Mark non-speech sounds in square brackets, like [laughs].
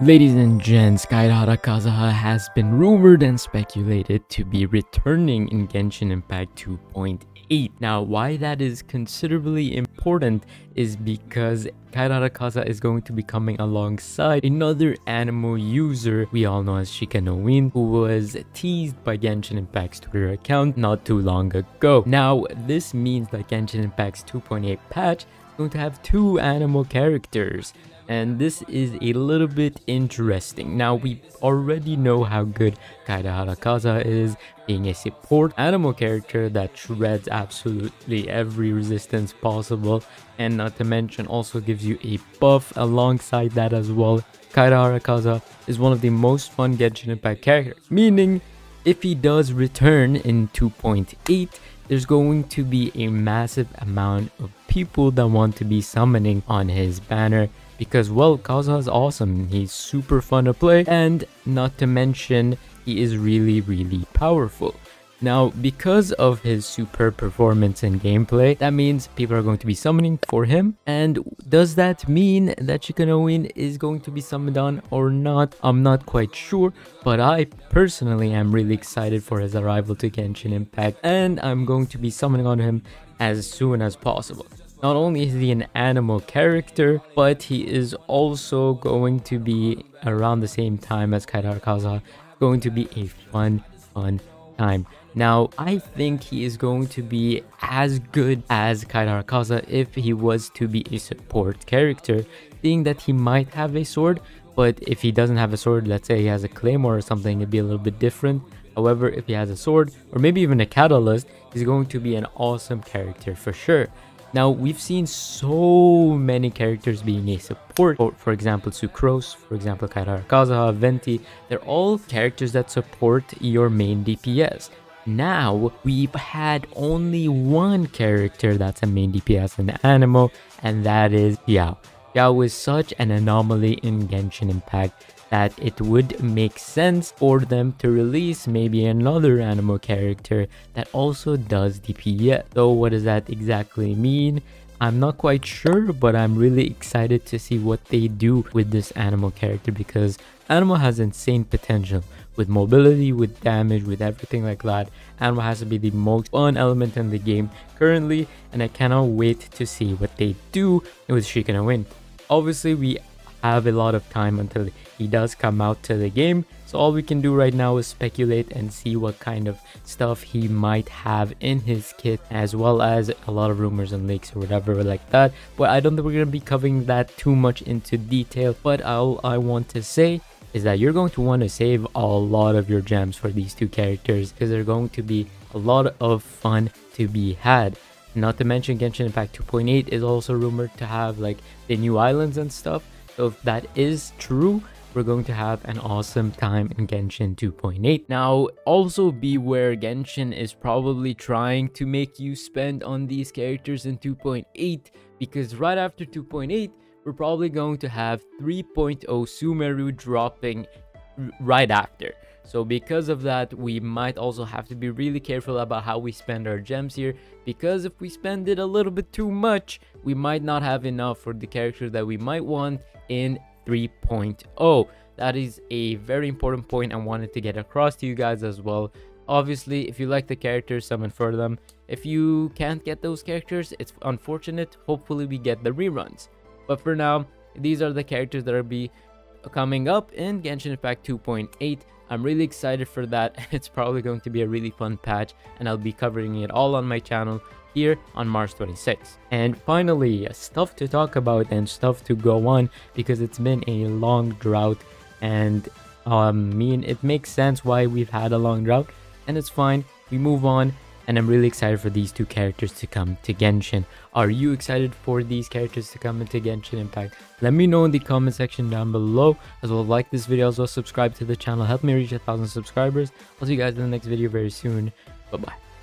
Ladies and gents, Kaedehara Kazuha has been rumored and speculated to be returning in Genshin Impact 2.8. Now, why that is considerably important is because Kaedehara Kazuha is going to be coming alongside another Anemo user we all know as Shikanoin, who was teased by Genshin Impact's Twitter account not too long ago. Now, this means that Genshin Impact's 2.8 patch going to have two Anemo characters and this is a little bit interesting. Now we already know how good Kaedehara Kazuha is, being a support Anemo character that shreds absolutely every resistance possible and not to mention also gives you a buff alongside that as well. Kaedehara Kazuha is one of the most fun Genshin Impact characters, meaning if he does return in 2.8, there's going to be a massive amount of people that want to be summoning on his banner because well Kazuha is awesome. He's super fun to play and not to mention he is really really powerful now because of his superb performance and gameplay that means people are going to be summoning for him. And does that mean that Shikanoin is going to be summoned on or not? I'm not quite sure but I personally am really excited for his arrival to Genshin Impact and I'm going to be summoning on him as soon as possible. Not only is he an Anemo character, but he is also going to be around the same time as Kaedehara Kazuha, going to be a fun, fun time. Now, I think he is going to be as good as Kaedehara Kazuha if he was to be a support character, seeing that he might have a sword, but if he doesn't have a sword, let's say he has a claymore or something, it'd be a little bit different. However, if he has a sword, or maybe even a catalyst, he's going to be an awesome character for sure. Now, we've seen so many characters being a support. For, for example, Sucrose, for example, Kaedehara Kazuha, Venti. They're all characters that support your main DPS. Now, we've had only one character that's a main DPS in Anemo, and that is Xiao. Xiao is such an anomaly in Genshin Impact that it would make sense for them to release maybe another Anemo character that also does DPS. So what does that exactly mean? I'm not quite sure, but I'm really excited to see what they do with this Anemo character because Anemo has insane potential with mobility, with damage, with everything like that. Anemo has to be the most fun element in the game currently, and I cannot wait to see what they do with Shikanoin. Obviously, we have a lot of time until he does come out to the game. So all we can do right now is speculate and see what kind of stuff he might have in his kit as well as a lot of rumors and leaks or whatever like that. But I don't think we're going to be covering that too much into detail. But all I want to say is that you're going to want to save a lot of your gems for these two characters because they're going to be a lot of fun to be had. Not to mention Genshin Impact 2.8 is also rumored to have like the new islands and stuff. So if that is true, we're going to have an awesome time in Genshin 2.8. Now, also beware Genshin is probably trying to make you spend on these characters in 2.8 because right after 2.8, we're probably going to have 3.0 Sumeru dropping right after. So because of that, we might also have to be really careful about how we spend our gems here because if we spend it a little bit too much, we might not have enough for the character that we might want in 3.0. That is a very important point I wanted to get across to you guys as well. Obviously, if you like the characters, summon for them. If you can't get those characters, it's unfortunate. Hopefully, we get the reruns. But for now, these are the characters that will be coming up in Genshin Impact 2.8. I'm really excited for that. [laughs] It's probably going to be a really fun patch and I'll be covering it all on my channel here on Marz26. And finally, stuff to talk about and stuff to go on because it's been a long drought and um, I mean, it makes sense why we've had a long drought and it's fine. We move on and I'm really excited for these two characters to come to Genshin. Are you excited for these characters to come into Genshin Impact? Let me know in the comment section down below. As well, like this video, as well subscribe to the channel. Help me reach a thousand subscribers. I'll see you guys in the next video very soon. Bye-bye.